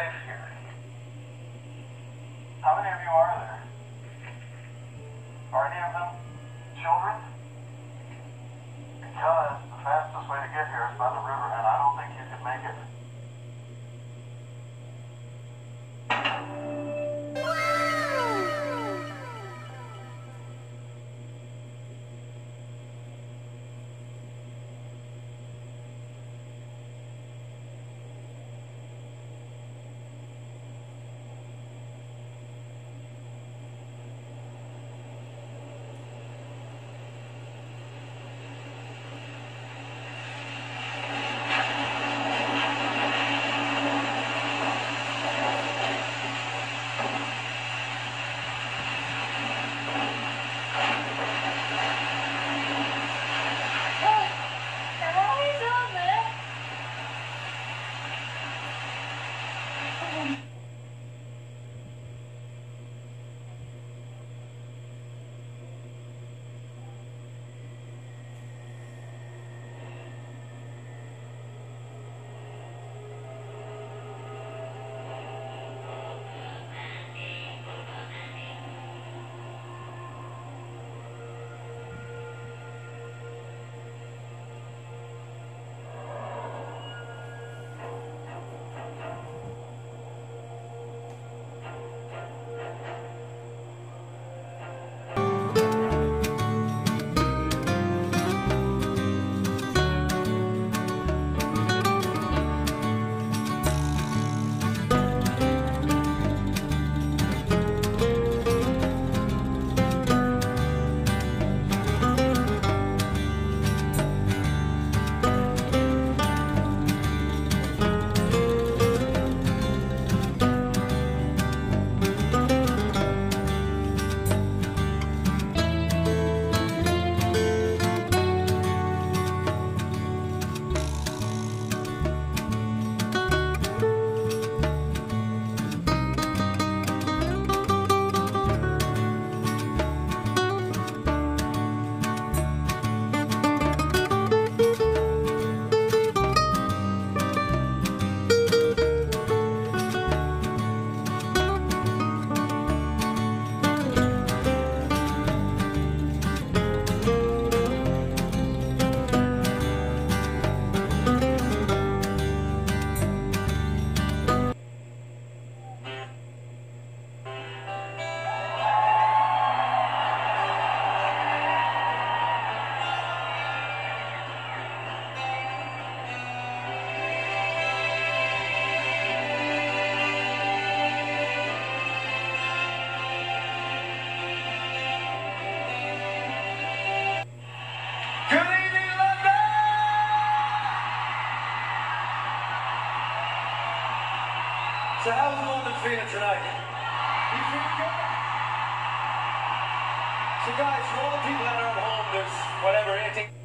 safe here. How many of you are there? Are any of them children? Because the fastest way to get here is by the river, and So guys, for all the people that are at home, there's whatever, anything.